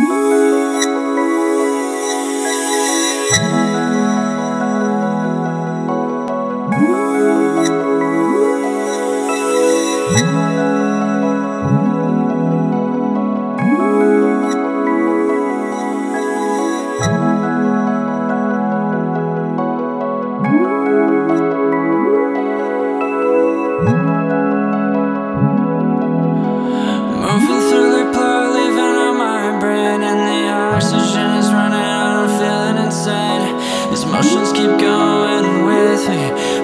Woo! Oxygen is running out, I'm feeling insane These motions keep going with me.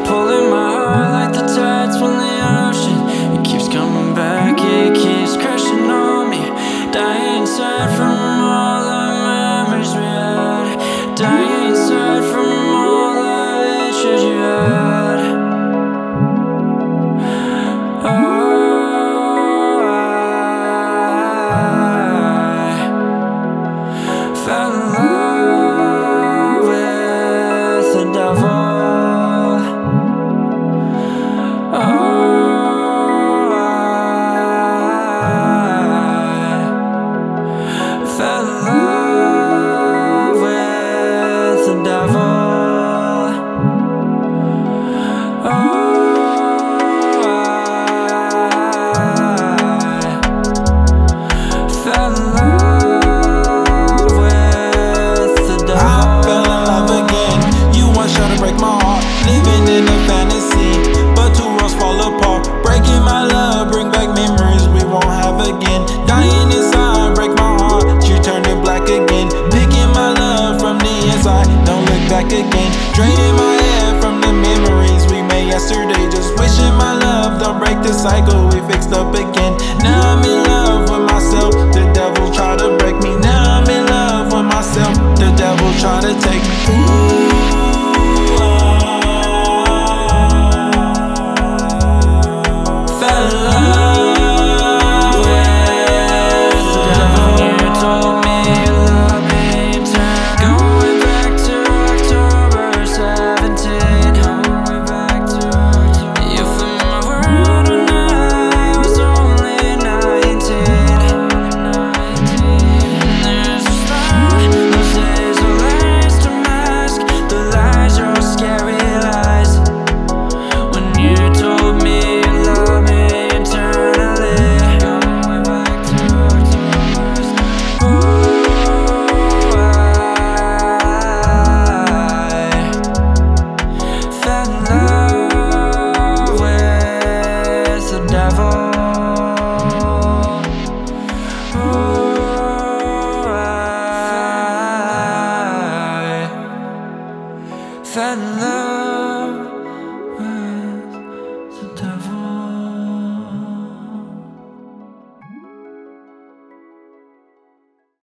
Pulling my heart like the tides from the ocean. It keeps coming back, it keeps crashing on me. Dying inside cycle, we fixed up again. Now I'm in love with myself. The devil try to break me. Now I'm in love with myself. The devil try to take me. and love.